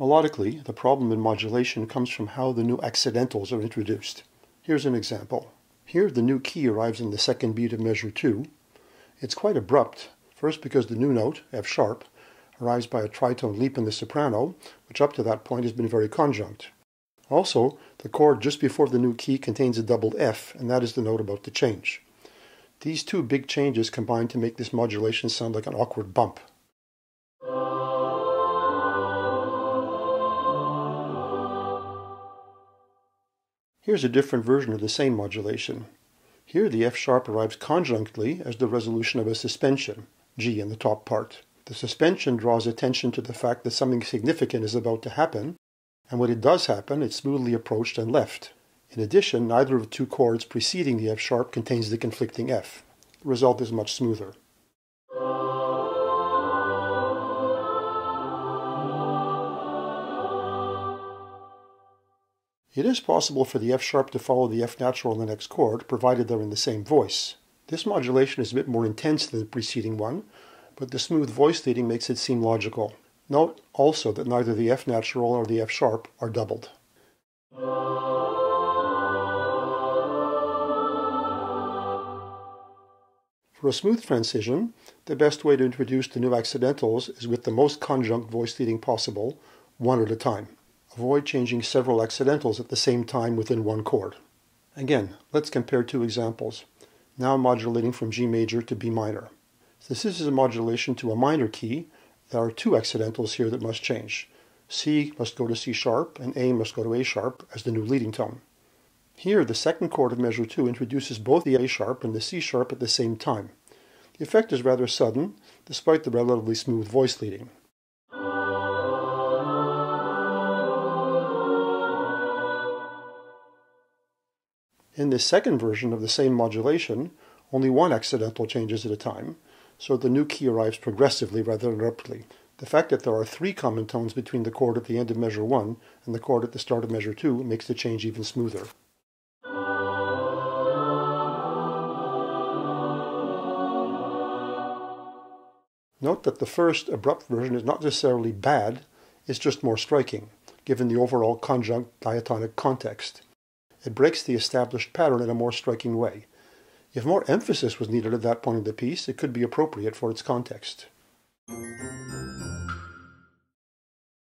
Melodically, the problem in modulation comes from how the new accidentals are introduced. Here's an example. Here the new key arrives in the second beat of measure 2. It's quite abrupt, first because the new note, F sharp, arrives by a tritone leap in the soprano, which up to that point has been very conjunct. Also, the chord just before the new key contains a double F, and that is the note about to change. These two big changes combine to make this modulation sound like an awkward bump. Here's a different version of the same modulation. Here the F sharp arrives conjunctly as the resolution of a suspension, G in the top part. The suspension draws attention to the fact that something significant is about to happen, and when it does happen, it's smoothly approached and left. In addition, neither of the two chords preceding the F sharp contains the conflicting F. The result is much smoother. It is possible for the F sharp to follow the F natural in the next chord, provided they're in the same voice. This modulation is a bit more intense than the preceding one, but the smooth voice leading makes it seem logical. Note also that neither the F natural or the F sharp are doubled. For a smooth transition, the best way to introduce the new accidentals is with the most conjunct voice leading possible, one at a time. Avoid changing several accidentals at the same time within one chord. Again, let's compare two examples. Now modulating from G major to B minor. Since this is a modulation to a minor key, there are two accidentals here that must change. C must go to C sharp and A must go to A sharp as the new leading tone. Here, the second chord of measure 2 introduces both the A sharp and the C sharp at the same time. The effect is rather sudden, despite the relatively smooth voice leading. In this second version of the same modulation, only one accidental changes at a time, so the new key arrives progressively rather than abruptly. The fact that there are three common tones between the chord at the end of measure 1 and the chord at the start of measure 2 makes the change even smoother. Note that the first abrupt version is not necessarily bad, it's just more striking, given the overall conjunct diatonic context. It breaks the established pattern in a more striking way. If more emphasis was needed at that point in the piece, it could be appropriate for its context.